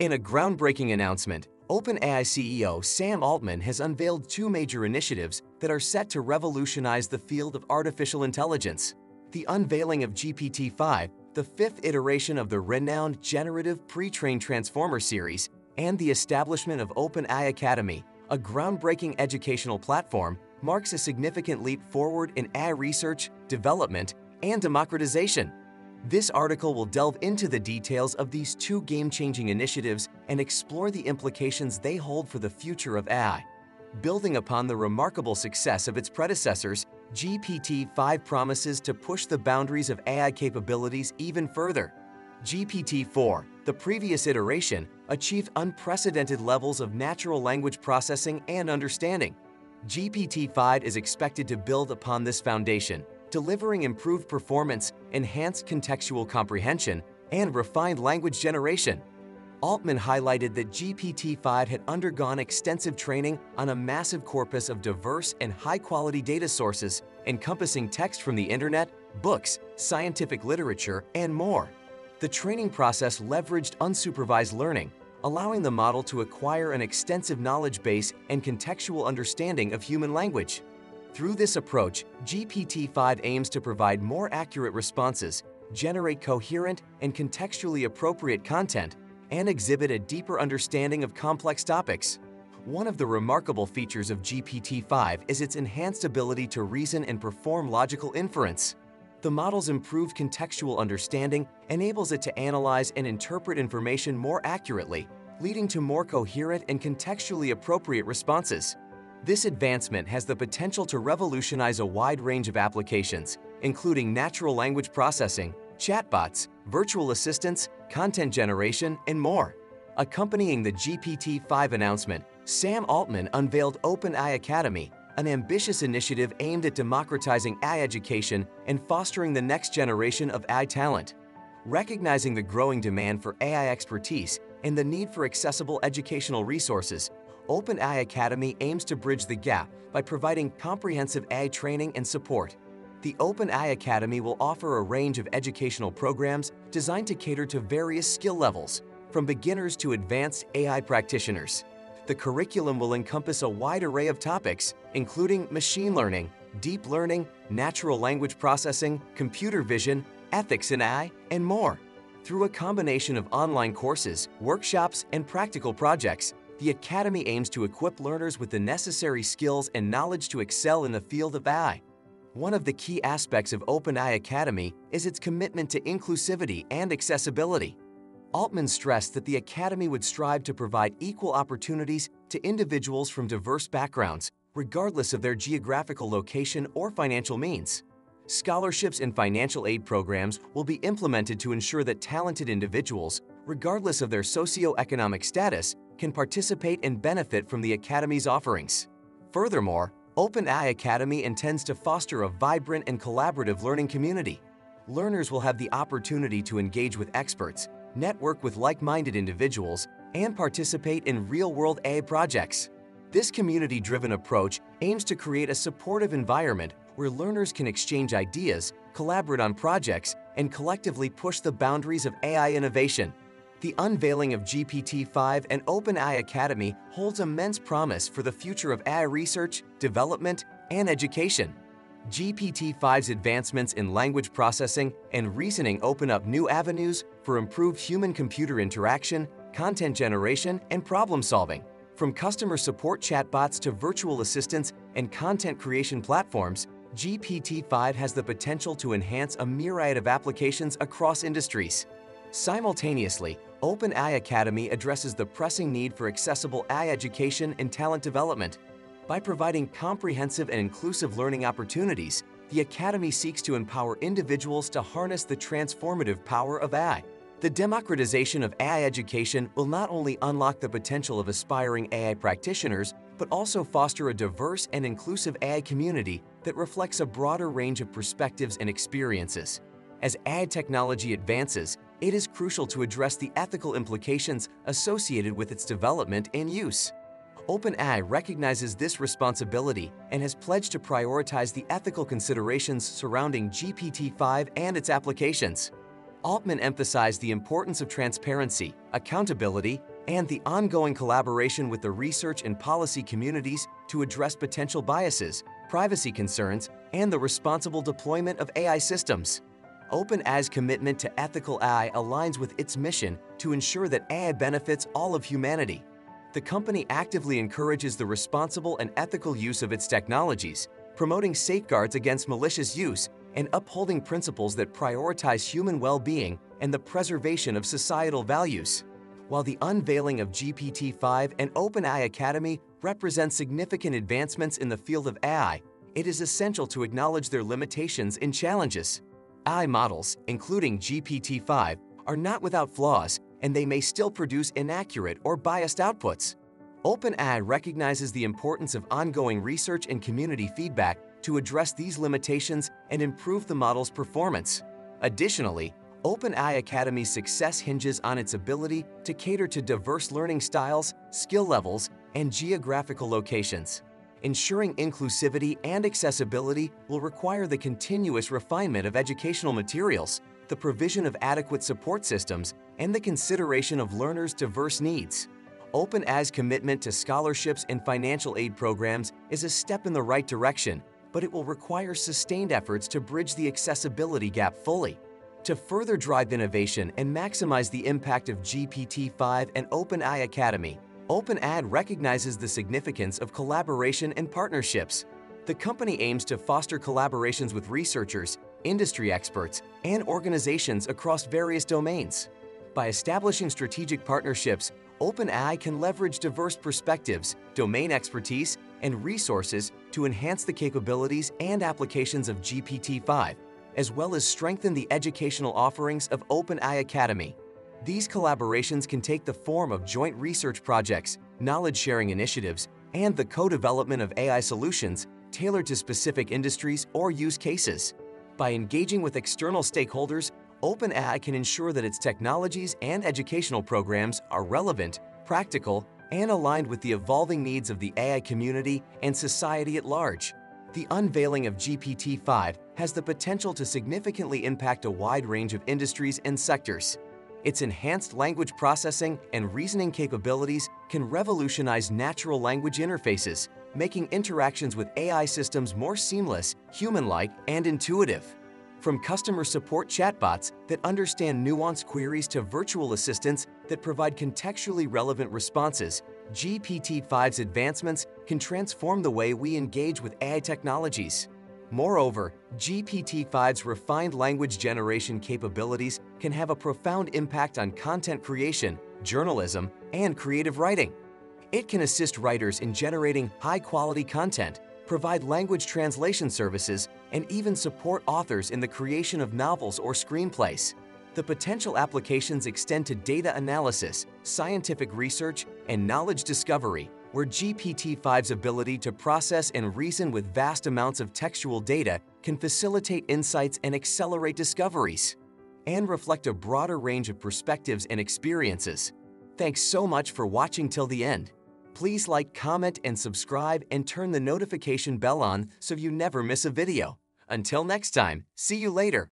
In a groundbreaking announcement, OpenAI CEO Sam Altman has unveiled two major initiatives that are set to revolutionize the field of artificial intelligence. The unveiling of GPT-5, the fifth iteration of the renowned Generative Pre-trained Transformer series, and the establishment of OpenAI Academy, a groundbreaking educational platform, marks a significant leap forward in AI research, development, and democratization. This article will delve into the details of these two game-changing initiatives and explore the implications they hold for the future of AI. Building upon the remarkable success of its predecessors, GPT-5 promises to push the boundaries of AI capabilities even further. GPT-4, the previous iteration, achieved unprecedented levels of natural language processing and understanding. GPT-5 is expected to build upon this foundation, delivering improved performance, enhanced contextual comprehension, and refined language generation. Altman highlighted that GPT-5 had undergone extensive training on a massive corpus of diverse and high-quality data sources encompassing text from the internet, books, scientific literature, and more. The training process leveraged unsupervised learning, allowing the model to acquire an extensive knowledge base and contextual understanding of human language. Through this approach, GPT-5 aims to provide more accurate responses, generate coherent and contextually appropriate content, and exhibit a deeper understanding of complex topics. One of the remarkable features of GPT-5 is its enhanced ability to reason and perform logical inference. The model's improved contextual understanding enables it to analyze and interpret information more accurately, leading to more coherent and contextually appropriate responses. This advancement has the potential to revolutionize a wide range of applications, including natural language processing, chatbots, virtual assistants, content generation, and more. Accompanying the GPT-5 announcement, Sam Altman unveiled OpenAI Academy, an ambitious initiative aimed at democratizing AI education and fostering the next generation of AI talent. Recognizing the growing demand for AI expertise and the need for accessible educational resources, OpenAI Academy aims to bridge the gap by providing comprehensive AI training and support. The OpenAI Academy will offer a range of educational programs designed to cater to various skill levels, from beginners to advanced AI practitioners. The curriculum will encompass a wide array of topics, including machine learning, deep learning, natural language processing, computer vision, ethics in AI, and more. Through a combination of online courses, workshops, and practical projects, the Academy aims to equip learners with the necessary skills and knowledge to excel in the field of AI. One of the key aspects of OpenAI Academy is its commitment to inclusivity and accessibility. Altman stressed that the Academy would strive to provide equal opportunities to individuals from diverse backgrounds, regardless of their geographical location or financial means. Scholarships and financial aid programs will be implemented to ensure that talented individuals, regardless of their socioeconomic status, can participate and benefit from the Academy's offerings. Furthermore, OpenAI Academy intends to foster a vibrant and collaborative learning community. Learners will have the opportunity to engage with experts, network with like-minded individuals, and participate in real-world AI projects. This community-driven approach aims to create a supportive environment where learners can exchange ideas, collaborate on projects, and collectively push the boundaries of AI innovation. The unveiling of GPT-5 and OpenAI Academy holds immense promise for the future of AI research, development, and education. GPT-5's advancements in language processing and reasoning open up new avenues for improved human-computer interaction, content generation, and problem-solving. From customer support chatbots to virtual assistants and content creation platforms, GPT-5 has the potential to enhance a myriad of applications across industries. Simultaneously, OpenAI Academy addresses the pressing need for accessible AI education and talent development. By providing comprehensive and inclusive learning opportunities, the Academy seeks to empower individuals to harness the transformative power of AI. The democratization of AI education will not only unlock the potential of aspiring AI practitioners, but also foster a diverse and inclusive AI community that reflects a broader range of perspectives and experiences. As AI technology advances, it is crucial to address the ethical implications associated with its development and use. OpenAI recognizes this responsibility and has pledged to prioritize the ethical considerations surrounding GPT-5 and its applications. Altman emphasized the importance of transparency, accountability, and the ongoing collaboration with the research and policy communities to address potential biases, privacy concerns, and the responsible deployment of AI systems. OpenAI's commitment to ethical AI aligns with its mission to ensure that AI benefits all of humanity. The company actively encourages the responsible and ethical use of its technologies, promoting safeguards against malicious use and upholding principles that prioritize human well-being and the preservation of societal values. While the unveiling of GPT-5 and OpenAI Academy represent significant advancements in the field of AI, it is essential to acknowledge their limitations and challenges. AI models, including GPT-5, are not without flaws, and they may still produce inaccurate or biased outputs. OpenAI recognizes the importance of ongoing research and community feedback to address these limitations and improve the model's performance. Additionally, OpenAI Academy's success hinges on its ability to cater to diverse learning styles, skill levels, and geographical locations. Ensuring inclusivity and accessibility will require the continuous refinement of educational materials, the provision of adequate support systems, and the consideration of learners' diverse needs. OpenAI's commitment to scholarships and financial aid programs is a step in the right direction, but it will require sustained efforts to bridge the accessibility gap fully. To further drive innovation and maximize the impact of GPT-5 and OpenAI Academy, OpenAI recognizes the significance of collaboration and partnerships. The company aims to foster collaborations with researchers, industry experts, and organizations across various domains. By establishing strategic partnerships, OpenAI can leverage diverse perspectives, domain expertise, and resources to enhance the capabilities and applications of GPT-5 as well as strengthen the educational offerings of OpenAI Academy. These collaborations can take the form of joint research projects, knowledge-sharing initiatives, and the co-development of AI solutions tailored to specific industries or use cases. By engaging with external stakeholders, OpenAI can ensure that its technologies and educational programs are relevant, practical, and aligned with the evolving needs of the AI community and society at large. The unveiling of GPT-5 has the potential to significantly impact a wide range of industries and sectors. Its enhanced language processing and reasoning capabilities can revolutionize natural language interfaces, making interactions with AI systems more seamless, human-like, and intuitive. From customer support chatbots that understand nuanced queries to virtual assistants that provide contextually relevant responses, GPT-5's advancements can transform the way we engage with AI technologies. Moreover, GPT-5's refined language generation capabilities can have a profound impact on content creation, journalism, and creative writing. It can assist writers in generating high-quality content, provide language translation services, and even support authors in the creation of novels or screenplays. The potential applications extend to data analysis, scientific research, and knowledge discovery, where GPT-5's ability to process and reason with vast amounts of textual data can facilitate insights and accelerate discoveries, and reflect a broader range of perspectives and experiences. Thanks so much for watching till the end. Please like, comment, and subscribe and turn the notification bell on so you never miss a video. Until next time, see you later.